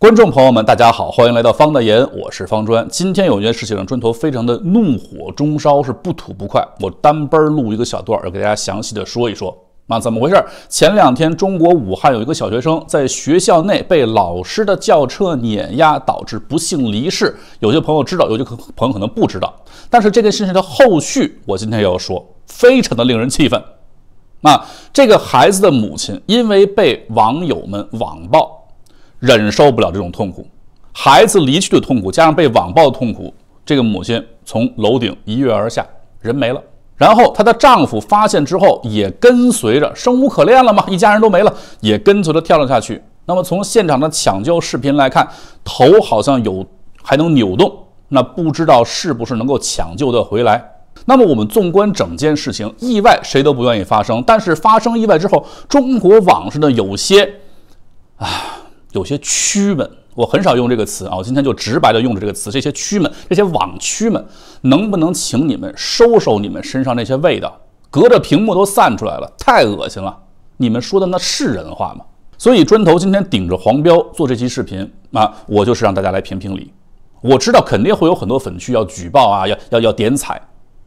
观众朋友们，大家好，欢迎来到方大言，我是方砖。今天有一件事情让砖头非常的怒火中烧，是不吐不快。我单奔录一个小段，要给大家详细的说一说。啊，怎么回事？前两天，中国武汉有一个小学生在学校内被老师的轿车碾压，导致不幸离世。有些朋友知道，有些朋友可能不知道。但是这件事情的后续，我今天要说，非常的令人气愤。啊，这个孩子的母亲因为被网友们网暴。忍受不了这种痛苦，孩子离去的痛苦，加上被网暴的痛苦，这个母亲从楼顶一跃而下，人没了。然后她的丈夫发现之后，也跟随着，生无可恋了嘛，一家人都没了，也跟随着跳了下去。那么从现场的抢救视频来看，头好像有还能扭动，那不知道是不是能够抢救的回来。那么我们纵观整件事情，意外谁都不愿意发生，但是发生意外之后，中国网上的有些，啊。有些蛆们，我很少用这个词啊，我今天就直白的用着这个词。这些蛆们，这些网蛆们，能不能请你们收收你们身上那些味道？隔着屏幕都散出来了，太恶心了！你们说的那是人话吗？所以砖头今天顶着黄标做这期视频啊，我就是让大家来评评理。我知道肯定会有很多粉区要举报啊，要要要点彩，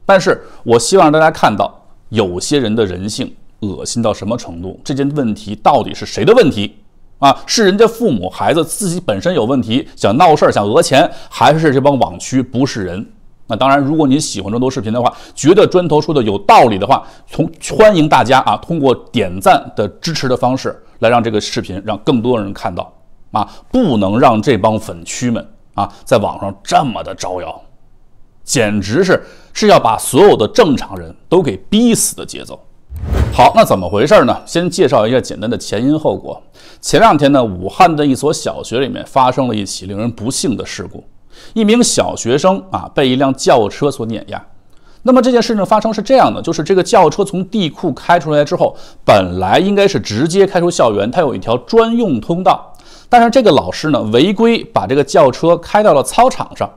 但是我希望让大家看到有些人的人性恶心到什么程度。这件问题到底是谁的问题？啊，是人家父母孩子自己本身有问题，想闹事儿想讹钱，还是这帮网区不是人？那当然，如果你喜欢这多视频的话，觉得砖头说的有道理的话，从欢迎大家啊，通过点赞的支持的方式来让这个视频让更多人看到啊，不能让这帮粉区们啊在网上这么的招摇，简直是是要把所有的正常人都给逼死的节奏。好，那怎么回事呢？先介绍一下简单的前因后果。前两天呢，武汉的一所小学里面发生了一起令人不幸的事故，一名小学生啊被一辆轿车所碾压。那么这件事情发生是这样的，就是这个轿车从地库开出来之后，本来应该是直接开出校园，它有一条专用通道，但是这个老师呢违规把这个轿车开到了操场上。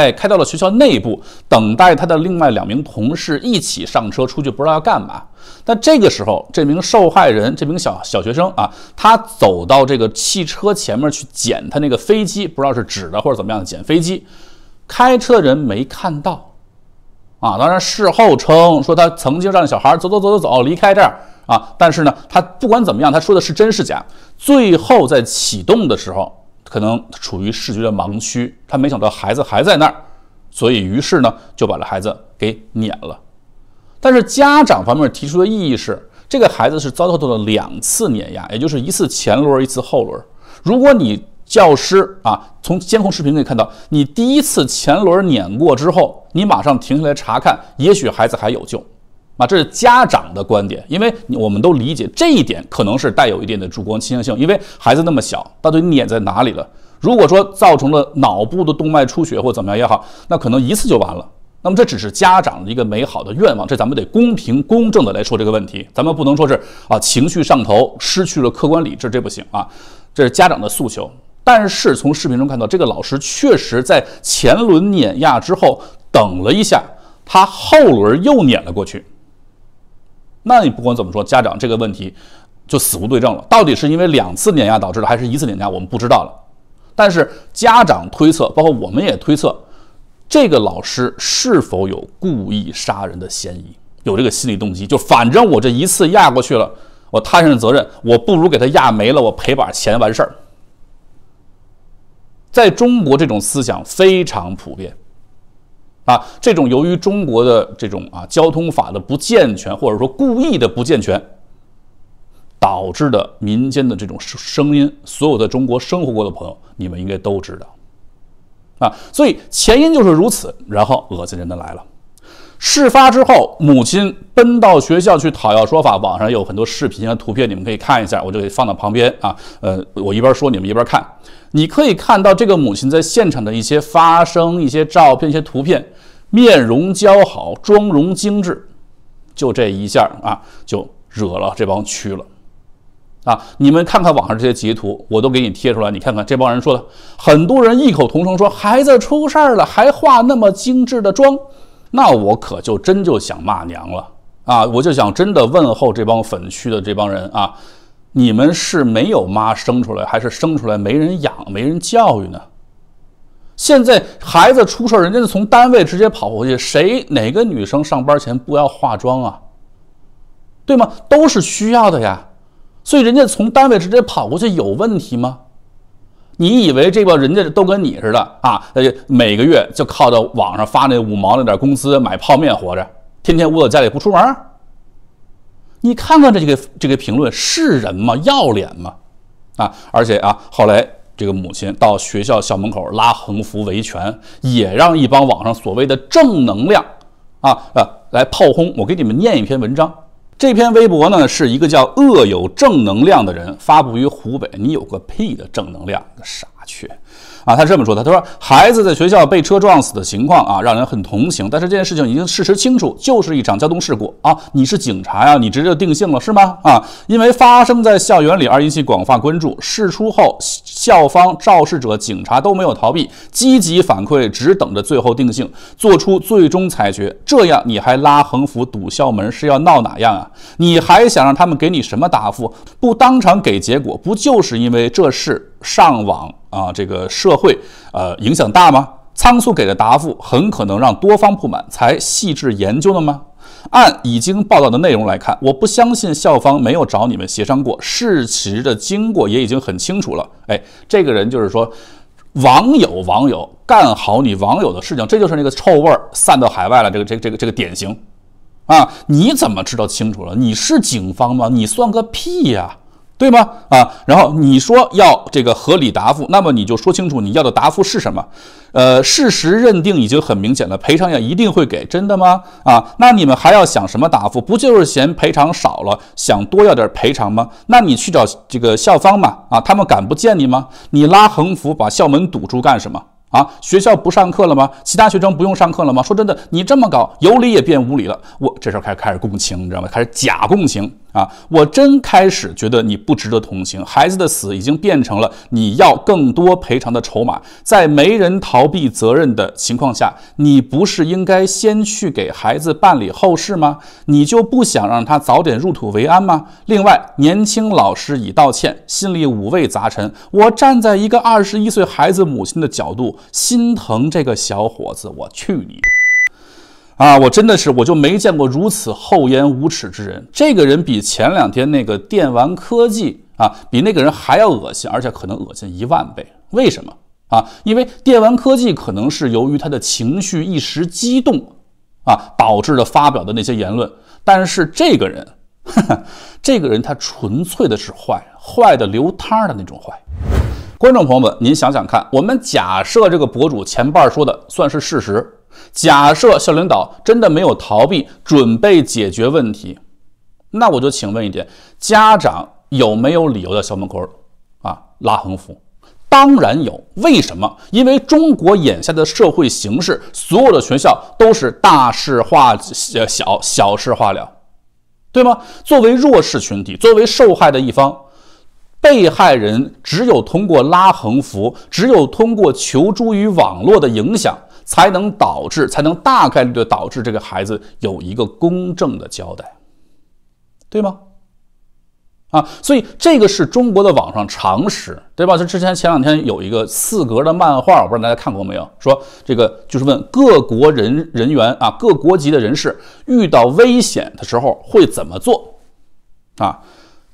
哎，开到了学校内部，等待他的另外两名同事一起上车出去，不知道要干嘛。但这个时候，这名受害人，这名小小学生啊，他走到这个汽车前面去捡他那个飞机，不知道是纸的或者怎么样的捡飞机。开车的人没看到啊，当然事后称说他曾经让小孩走走走走走离开这儿啊，但是呢，他不管怎么样，他说的是真是假？最后在启动的时候。可能处于视觉的盲区，他没想到孩子还在那儿，所以于是呢就把这孩子给撵了。但是家长方面提出的异议是，这个孩子是遭到了两次碾压，也就是一次前轮，一次后轮。如果你教师啊，从监控视频可以看到，你第一次前轮碾过之后，你马上停下来查看，也许孩子还有救。啊，这是家长的观点，因为我们都理解这一点可能是带有一定的主观倾向性，因为孩子那么小，到底碾在哪里了？如果说造成了脑部的动脉出血或怎么样也好，那可能一次就完了。那么这只是家长的一个美好的愿望，这咱们得公平公正的来说这个问题，咱们不能说是啊情绪上头，失去了客观理智，这不行啊。这是家长的诉求，但是从视频中看到，这个老师确实在前轮碾压之后等了一下，他后轮又碾了过去。那你不管怎么说，家长这个问题就死无对证了。到底是因为两次碾压导致的，还是一次碾压，我们不知道了。但是家长推测，包括我们也推测，这个老师是否有故意杀人的嫌疑，有这个心理动机。就反正我这一次压过去了，我摊上责任，我不如给他压没了，我赔把钱完事儿。在中国，这种思想非常普遍。啊，这种由于中国的这种啊交通法的不健全，或者说故意的不健全，导致的民间的这种声音，所有在中国生活过的朋友，你们应该都知道，啊，所以前因就是如此，然后恶心人的来了。事发之后，母亲奔到学校去讨要说法，网上有很多视频啊、图片，你们可以看一下，我就给放到旁边啊。呃，我一边说，你们一边看。你可以看到这个母亲在现场的一些发声、一些照片、一些图片，面容姣好，妆容精致，就这一下啊，就惹了这帮蛆了啊！你们看看网上这些截图，我都给你贴出来，你看看这帮人说的，很多人异口同声说孩子出事儿了，还化那么精致的妆。那我可就真就想骂娘了啊！我就想真的问候这帮粉区的这帮人啊，你们是没有妈生出来，还是生出来没人养、没人教育呢？现在孩子出事人家从单位直接跑回去，谁哪个女生上班前不要化妆啊？对吗？都是需要的呀。所以人家从单位直接跑过去有问题吗？你以为这个人家都跟你似的啊？呃，每个月就靠着网上发那五毛那点工资买泡面活着，天天窝在家里不出门？你看看这个这个评论是人吗？要脸吗？啊！而且啊，后来这个母亲到学校校门口拉横幅维权，也让一帮网上所谓的正能量啊啊来炮轰。我给你们念一篇文章。这篇微博呢，是一个叫“恶有正能量”的人发布于湖北。你有个屁的正能量，个傻缺！啊，他这么说的，他说孩子在学校被车撞死的情况啊，让人很同情。但是这件事情已经事实清楚，就是一场交通事故啊。你是警察呀，你直接定性了是吗？啊，因为发生在校园里而引起广泛关注。事出后，校方、肇事者、警察都没有逃避，积极反馈，只等着最后定性，做出最终裁决。这样你还拉横幅堵校门，是要闹哪样啊？你还想让他们给你什么答复？不当场给结果，不就是因为这事上网？啊，这个社会呃影响大吗？仓促给的答复很可能让多方不满，才细致研究的吗？按已经报道的内容来看，我不相信校方没有找你们协商过，事实的经过也已经很清楚了。哎，这个人就是说，网友网友干好你网友的事情，这就是那个臭味儿散到海外了，这个这个这个这个典型啊！你怎么知道清楚了？你是警方吗？你算个屁呀！对吗？啊，然后你说要这个合理答复，那么你就说清楚你要的答复是什么。呃，事实认定已经很明显了，赔偿也一定会给，真的吗？啊，那你们还要想什么答复？不就是嫌赔偿少了，想多要点赔偿吗？那你去找这个校方嘛，啊，他们敢不见你吗？你拉横幅把校门堵住干什么？啊，学校不上课了吗？其他学生不用上课了吗？说真的，你这么搞，有理也变无理了。我这时候开始开始共情，你知道吗？开始假共情。啊，我真开始觉得你不值得同情。孩子的死已经变成了你要更多赔偿的筹码。在没人逃避责任的情况下，你不是应该先去给孩子办理后事吗？你就不想让他早点入土为安吗？另外，年轻老师已道歉，心里五味杂陈。我站在一个二十一岁孩子母亲的角度，心疼这个小伙子。我去你！啊，我真的是，我就没见过如此厚颜无耻之人。这个人比前两天那个电玩科技啊，比那个人还要恶心，而且可能恶心一万倍。为什么啊？因为电玩科技可能是由于他的情绪一时激动啊，导致的发表的那些言论。但是这个人，这个人他纯粹的是坏，坏的流汤的那种坏。观众朋友们，您想想看，我们假设这个博主前半说的算是事实。假设校领导真的没有逃避，准备解决问题，那我就请问一点：家长有没有理由在校门口啊拉横幅？当然有。为什么？因为中国眼下的社会形势，所有的学校都是大事化小，小事化了，对吗？作为弱势群体，作为受害的一方，被害人只有通过拉横幅，只有通过求助于网络的影响。才能导致，才能大概率的导致这个孩子有一个公正的交代，对吗？啊，所以这个是中国的网上常识，对吧？就之前前两天有一个四格的漫画，我不知道大家看过没有？说这个就是问各国人人员啊，各国籍的人士遇到危险的时候会怎么做？啊，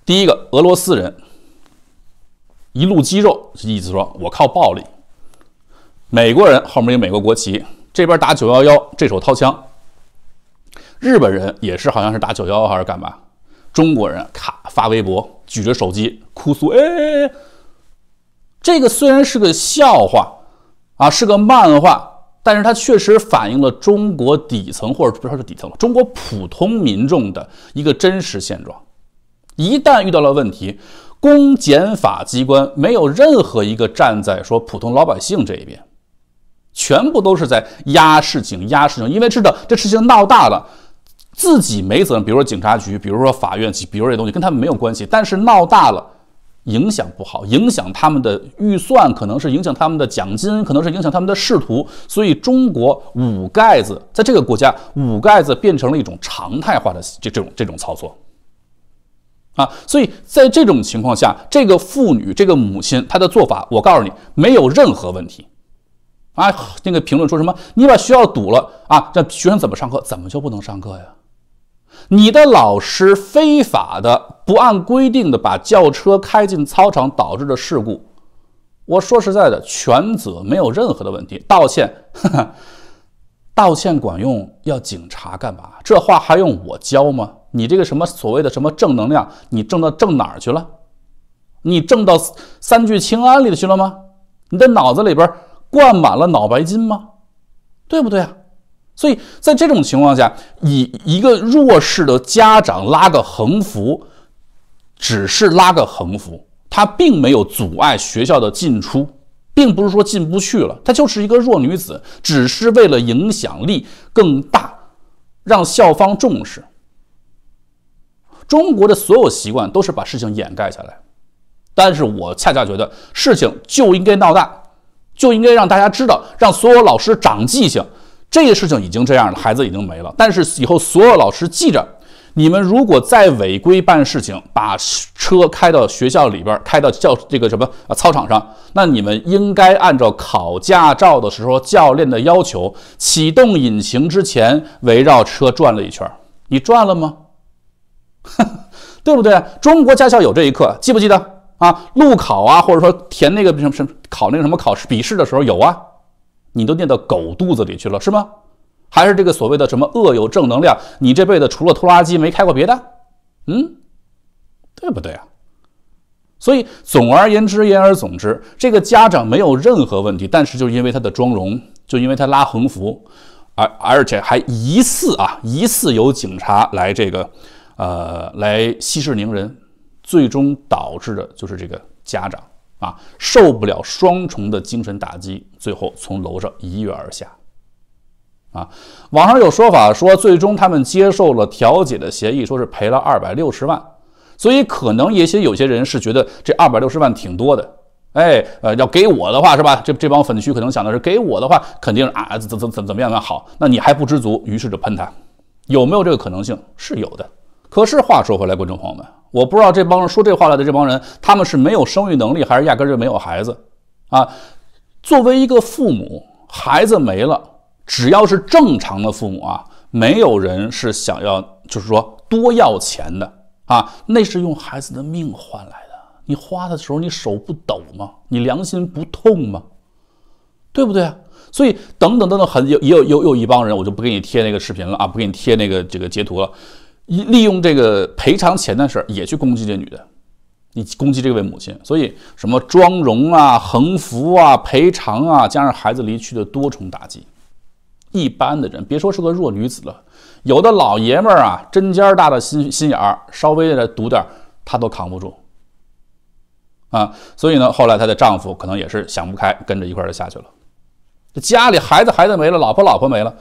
第一个俄罗斯人一路肌肉，意思说我靠暴力。美国人后面有美国国旗，这边打九幺幺，这手掏枪。日本人也是，好像是打九幺幺还是干嘛？中国人咔发微博，举着手机哭诉，哎，这个虽然是个笑话啊，是个漫画，但是它确实反映了中国底层或者不说是底层中国普通民众的一个真实现状。一旦遇到了问题，公检法机关没有任何一个站在说普通老百姓这一边。全部都是在压事情、压事情，因为知道这事情闹大了，自己没责任。比如说警察局，比如说法院，比如说这东西跟他们没有关系。但是闹大了，影响不好，影响他们的预算，可能是影响他们的奖金，可能是影响他们的仕途。所以中国五盖子在这个国家，五盖子变成了一种常态化的这这种这种操作。啊，所以在这种情况下，这个妇女、这个母亲，她的做法，我告诉你，没有任何问题。啊，那个评论说什么？你把学校堵了啊，这学生怎么上课？怎么就不能上课呀？你的老师非法的、不按规定的把轿车开进操场导致的事故，我说实在的，全责没有任何的问题。道歉，道歉管用，要警察干嘛？这话还用我教吗？你这个什么所谓的什么正能量，你挣到挣哪儿去了？你挣到三聚氰胺里去了吗？你的脑子里边？灌满了脑白金吗？对不对啊？所以在这种情况下，以一个弱势的家长拉个横幅，只是拉个横幅，他并没有阻碍学校的进出，并不是说进不去了，她就是一个弱女子，只是为了影响力更大，让校方重视。中国的所有习惯都是把事情掩盖下来，但是我恰恰觉得事情就应该闹大。就应该让大家知道，让所有老师长记性。这个事情已经这样了，孩子已经没了。但是以后所有老师记着，你们如果再违规办事情，把车开到学校里边，开到教这个什么啊操场上，那你们应该按照考驾照的时候教练的要求，启动引擎之前围绕车转了一圈。你转了吗？对不对？中国驾校有这一课，记不记得？啊，路考啊，或者说填那个什么什么考那个什么考试笔试的时候有啊，你都念到狗肚子里去了是吗？还是这个所谓的什么恶有正能量？你这辈子除了拖拉机没开过别的？嗯，对不对啊？所以总而言之，言而总之，这个家长没有任何问题，但是就因为他的妆容，就因为他拉横幅，而而且还疑似啊，疑似有警察来这个，呃，来息事宁人。最终导致的就是这个家长啊受不了双重的精神打击，最后从楼上一跃而下。啊，网上有说法说，最终他们接受了调解的协议，说是赔了二百六十万。所以可能也许有些人是觉得这二百六十万挺多的，哎，呃，要给我的话是吧？这这帮粉区可能想的是给我的话，肯定啊怎怎怎怎么样好？那你还不知足，于是就喷他，有没有这个可能性？是有的。可是话说回来，观众朋友们。我不知道这帮人说这话来的这帮人，他们是没有生育能力，还是压根就没有孩子啊？作为一个父母，孩子没了，只要是正常的父母啊，没有人是想要就是说多要钱的啊，那是用孩子的命换来的。你花的时候，你手不抖吗？你良心不痛吗？对不对啊？所以等等等等，很有也有有有一帮人，我就不给你贴那个视频了啊，不给你贴那个这个截图了。利利用这个赔偿钱的事儿，也去攻击这女的，你攻击这位母亲，所以什么妆容啊、横幅啊、赔偿啊，加上孩子离去的多重打击，一般的人别说是个弱女子了，有的老爷们儿啊，针尖大的心心眼儿，稍微的堵点儿，他都扛不住啊。所以呢，后来她的丈夫可能也是想不开，跟着一块儿就下去了。这家里孩子孩子没了，老婆老婆没了，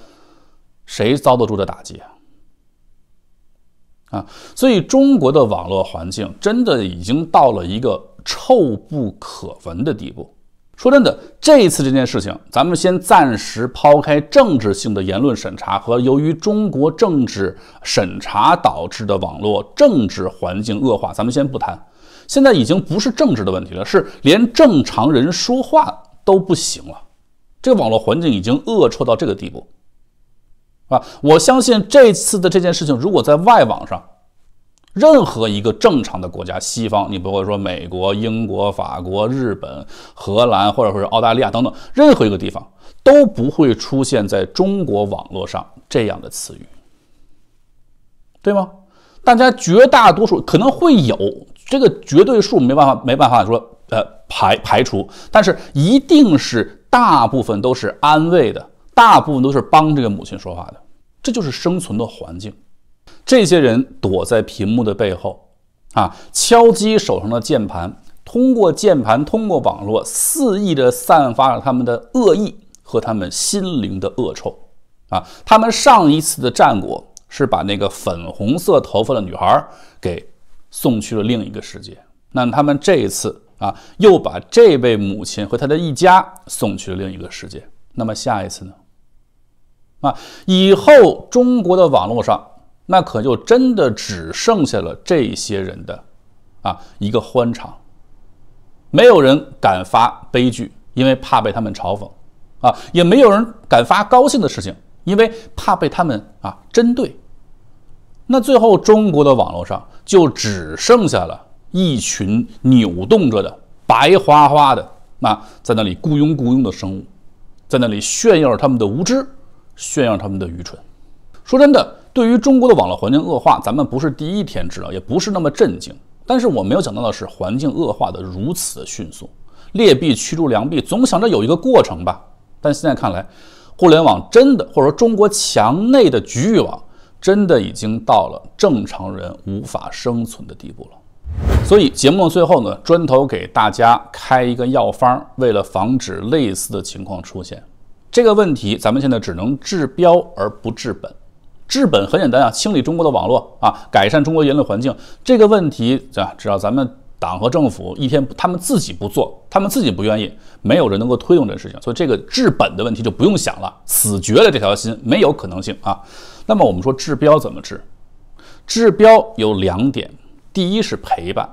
谁遭得住这打击啊？啊，所以中国的网络环境真的已经到了一个臭不可闻的地步。说真的，这一次这件事情，咱们先暂时抛开政治性的言论审查和由于中国政治审查导致的网络政治环境恶化，咱们先不谈。现在已经不是政治的问题了，是连正常人说话都不行了。这个网络环境已经恶臭到这个地步。啊，我相信这次的这件事情，如果在外网上，任何一个正常的国家，西方，你不会说美国、英国、法国、日本、荷兰，或者说是澳大利亚等等，任何一个地方都不会出现在中国网络上这样的词语，对吗？大家绝大多数可能会有这个绝对数，没办法，没办法说呃排排除，但是一定是大部分都是安慰的。大部分都是帮这个母亲说话的，这就是生存的环境。这些人躲在屏幕的背后，啊，敲击手上的键盘，通过键盘，通过网络，肆意的散发着他们的恶意和他们心灵的恶臭。啊，他们上一次的战果是把那个粉红色头发的女孩给送去了另一个世界。那他们这一次啊，又把这位母亲和她的一家送去了另一个世界。那么下一次呢？啊，以后中国的网络上那可就真的只剩下了这些人的啊一个欢场，没有人敢发悲剧，因为怕被他们嘲讽啊，也没有人敢发高兴的事情，因为怕被他们啊针对。那最后，中国的网络上就只剩下了一群扭动着的白花花的啊，在那里雇佣雇佣的生物，在那里炫耀他们的无知，炫耀他们的愚蠢。说真的，对于中国的网络环境恶化，咱们不是第一天知道，也不是那么震惊。但是我没有想到的是，环境恶化的如此迅速，劣币驱逐良币，总想着有一个过程吧。但现在看来，互联网真的，或者说中国墙内的局域网。真的已经到了正常人无法生存的地步了，所以节目的最后呢，砖头给大家开一个药方，为了防止类似的情况出现，这个问题咱们现在只能治标而不治本。治本很简单啊，清理中国的网络啊，改善中国言论环境。这个问题啊，只要咱们党和政府一天他们自己不做，他们自己不愿意，没有人能够推动这个事情，所以这个治本的问题就不用想了，死绝了这条心，没有可能性啊。那么我们说治标怎么治？治标有两点，第一是陪伴。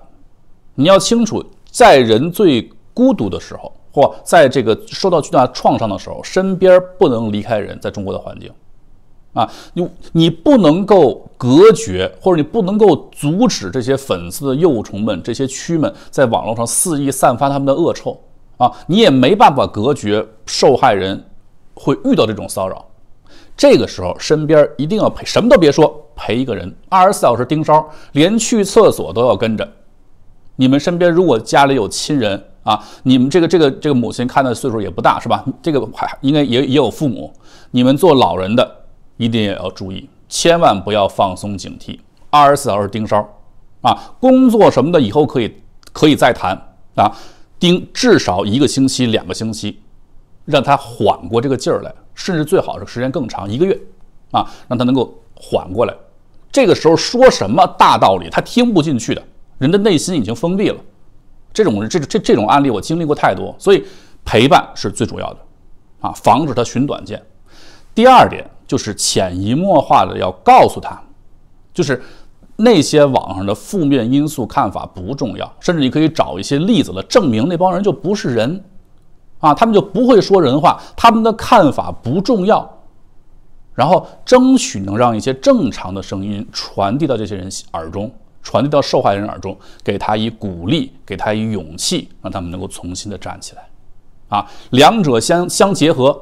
你要清楚，在人最孤独的时候，或在这个受到巨大创伤的时候，身边不能离开人。在中国的环境，啊，你你不能够隔绝，或者你不能够阻止这些粉丝的幼虫们、这些蛆们在网络上肆意散发他们的恶臭啊，你也没办法隔绝受害人会遇到这种骚扰。这个时候，身边一定要陪，什么都别说，陪一个人，二十四小时盯梢，连去厕所都要跟着。你们身边如果家里有亲人啊，你们这个这个这个母亲看的岁数也不大，是吧？这个还应该也也有父母，你们做老人的一定也要注意，千万不要放松警惕，二十四小时盯梢啊。工作什么的以后可以可以再谈啊，盯至少一个星期、两个星期，让他缓过这个劲儿来。甚至最好是时间更长，一个月，啊，让他能够缓过来。这个时候说什么大道理，他听不进去的，人的内心已经封闭了。这种这这这种案例我经历过太多，所以陪伴是最主要的，啊，防止他寻短见。第二点就是潜移默化的要告诉他，就是那些网上的负面因素看法不重要，甚至你可以找一些例子来，证明那帮人就不是人。啊，他们就不会说人话，他们的看法不重要，然后争取能让一些正常的声音传递到这些人耳中，传递到受害人耳中，给他以鼓励，给他以勇气，让他们能够重新的站起来。啊，两者相相结合，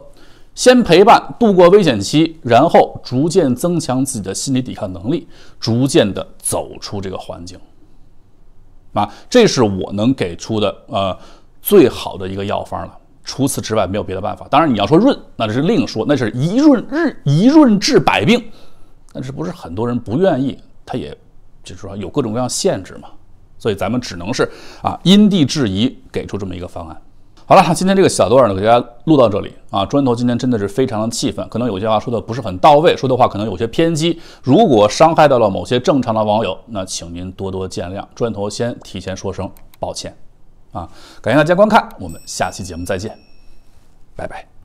先陪伴度过危险期，然后逐渐增强自己的心理抵抗能力，逐渐的走出这个环境。啊，这是我能给出的呃最好的一个药方了。除此之外没有别的办法。当然，你要说润，那是另说，那是一润日一润治百病。但是不是很多人不愿意，他也就是说有各种各样限制嘛。所以咱们只能是啊因地制宜给出这么一个方案。好了，今天这个小段呢给大家录到这里啊。砖头今天真的是非常的气愤，可能有些话说的不是很到位，说的话可能有些偏激。如果伤害到了某些正常的网友，那请您多多见谅。砖头先提前说声抱歉。啊，感谢大家观看，我们下期节目再见，拜拜。